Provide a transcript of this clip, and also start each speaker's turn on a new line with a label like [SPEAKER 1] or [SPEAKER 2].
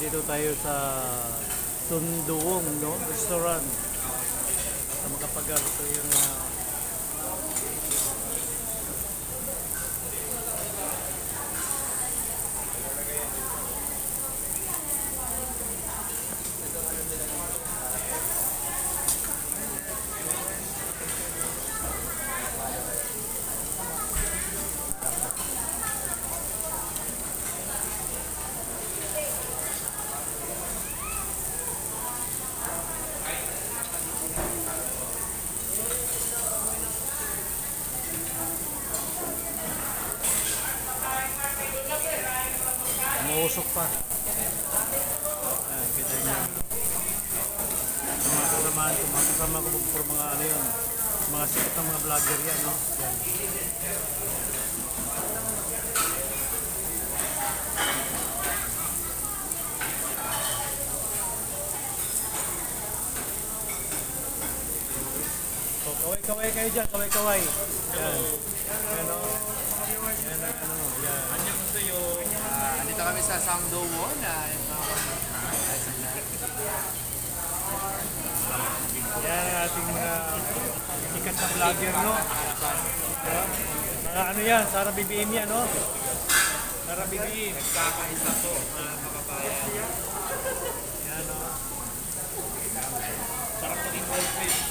[SPEAKER 1] dito tayo sa Tunduong, no? Restaurant. Sa mga pagkaluto yung uh, umuusok pa. Ayan, kita niyo. Mga kasamahan ko, for mga ano yun, mga sikat na mga vlogger yan, no? Yan. Oh, kaway-kaway kayo dyan, kaway-kaway. Yan. Ano? Yan, ano, yan.
[SPEAKER 2] Ah, andito kami sa Samdo na
[SPEAKER 1] Yan ang ating mga sikat na vlogger, no? Mga ano yan, Sara BBM yan, no? Sara BBM.
[SPEAKER 2] Nagkakaisa po mga kababayan.
[SPEAKER 1] Yan, no?
[SPEAKER 2] Sarap maging goldfish.